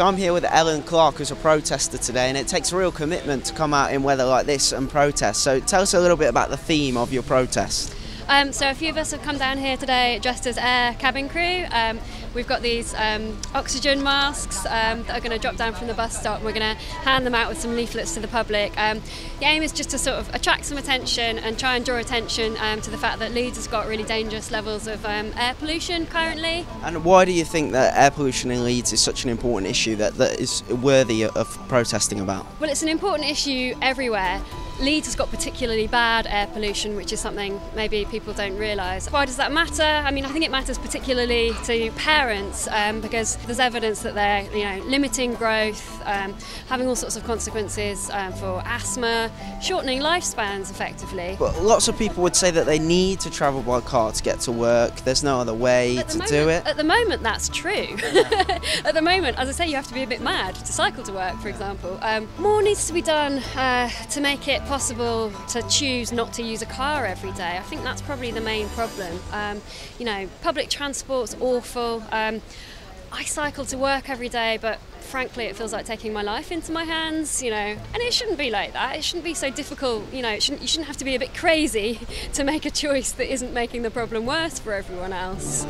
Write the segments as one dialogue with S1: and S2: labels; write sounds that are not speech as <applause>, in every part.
S1: So I'm here with Ellen Clark, who's a protester today, and it takes real commitment to come out in weather like this and protest. So tell us a little bit about the theme of your protest.
S2: Um, so a few of us have come down here today dressed as air cabin crew. Um, we've got these um, oxygen masks um, that are going to drop down from the bus stop. And we're going to hand them out with some leaflets to the public. Um, the aim is just to sort of attract some attention and try and draw attention um, to the fact that Leeds has got really dangerous levels of air pollution currently.
S1: And why do you think that air pollution in Leeds is such an important issue that, that is worthy of protesting about?
S2: Well, it's an important issue everywhere. Leeds has got particularly bad air pollution, which is something maybe people don't realise. Why does that matter? I mean, I think it matters particularly to parents um, because there's evidence that they're, you know, limiting growth, um, having all sorts of consequences um, for asthma, shortening lifespans effectively.
S1: But lots of people would say that they need to travel by car to get to work. There's no other way to
S2: moment,
S1: do it.
S2: At the moment, that's true. <laughs> at the moment, as I say, you have to be a bit mad to cycle to work, for example. Um, more needs to be done uh, to make it possible to choose not to use a car every day. I think that's probably the main problem. Um, you know, public transport's awful. Um, I cycle to work every day, but frankly, it feels like taking my life into my hands, you know. And it shouldn't be like that. It shouldn't be so difficult, you know. Shouldn't, you shouldn't have to be a bit crazy <laughs> to make a choice that isn't making the problem worse for everyone else.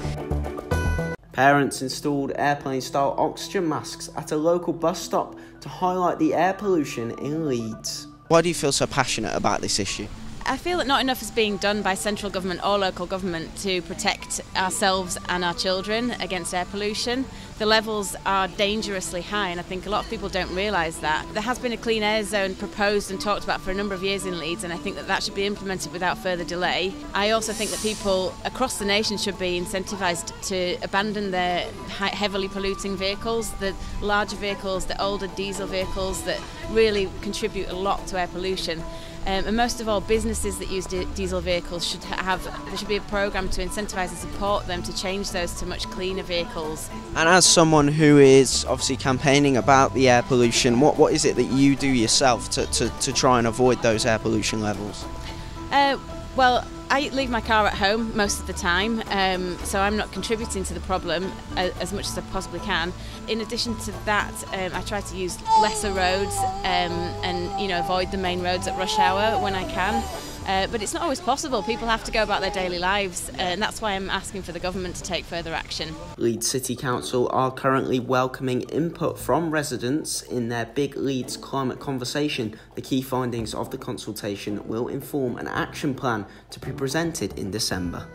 S1: Parents installed airplane style oxygen masks at a local bus stop to highlight the air pollution in Leeds. Why do you feel so passionate about this issue?
S3: I feel that not enough is being done by central government or local government to protect ourselves and our children against air pollution. The levels are dangerously high, and I think a lot of people don't realise that. There has been a clean air zone proposed and talked about for a number of years in Leeds, and I think that that should be implemented without further delay. I also think that people across the nation should be incentivised to abandon their heavily polluting vehicles, the larger vehicles, the older diesel vehicles that really contribute a lot to air pollution. Um, and most of all, businesses that use diesel vehicles should have there should be a program to incentivise and support them to change those to much cleaner vehicles.
S1: And as someone who is obviously campaigning about the air pollution, what, what is it that you do yourself to, to, to try and avoid those air pollution levels?
S3: Uh, well, I leave my car at home most of the time, um, so I'm not contributing to the problem as, as, much as I possibly can. In addition to that, um, I try to use lesser roads um, and you know avoid the main roads at rush hour when I can. Uh, but it's not always possible. People have to go about their daily lives, uh, and that's why I'm asking for the government to take further action.
S1: Leeds City Council are currently welcoming input from residents in their Big Leeds Climate Conversation. The key findings of the consultation will inform an action plan to be presented in December.